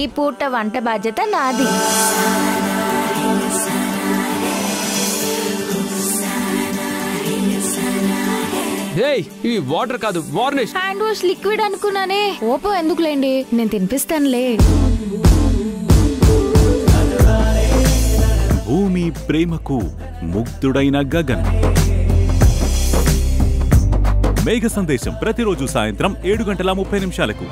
ఈ పూట వంట బాధ్యత నాది. ఏయ్ ఇవి వాటర్ కాదు వార్నిష్. హ్యాండ్ వాష్ లిక్విడ్ అనుకున్నానే. ఓపో ఎందుకులేండి? నేను తినిపిస్తానులే. భూమి ప్రేమకు ముగ్ధుడైన గగన్. మేఘ సందేశం ప్రతిరోజు సాయంత్రం ఏడు గంటల ముప్పై నిమిషాలకు.